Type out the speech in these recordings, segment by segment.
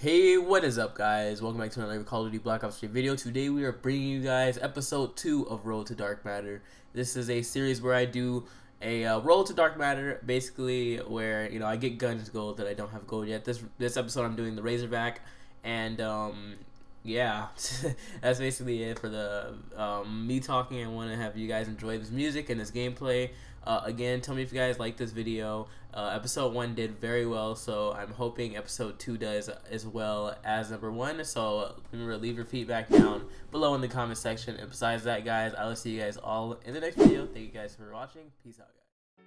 Hey, what is up guys? Welcome back to another Call of Duty Black Ops 3 video. Today we are bringing you guys episode 2 of Road to Dark Matter. This is a series where I do a uh, Road to Dark Matter, basically where, you know, I get guns gold that I don't have gold yet. This this episode I'm doing the Razorback, and um, yeah, that's basically it for the um, me talking. I want to have you guys enjoy this music and this gameplay. Uh, again, tell me if you guys like this video. Uh, episode 1 did very well, so I'm hoping episode 2 does as well as number 1. So remember, leave your feedback down below in the comment section. And besides that, guys, I will see you guys all in the next video. Thank you guys for watching. Peace out, guys.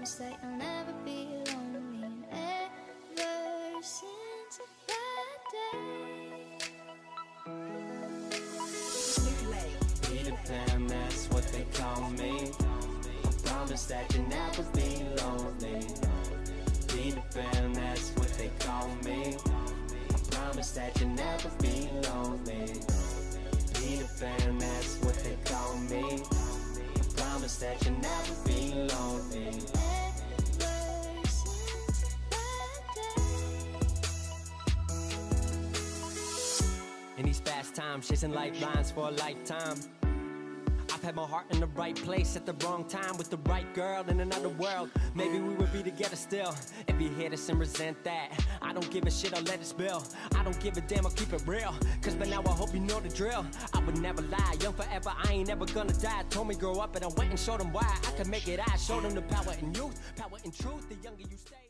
Promise that you'll never be lonely. And ever since that day, Peter Pan, that's what they call me. I promise that you'll never be lonely. Peter Pan, that's these fast times, chasing lifelines for a lifetime. I've had my heart in the right place at the wrong time with the right girl in another world. Maybe we would be together still. If you hear this and resent that, I don't give a shit, I'll let it spill. I don't give a damn, I'll keep it real. Cause by now I hope you know the drill. I would never lie, young forever, I ain't never gonna die. Told me grow up and I went and showed them why I could make it. I showed them the power in youth, power in truth. The younger you stay.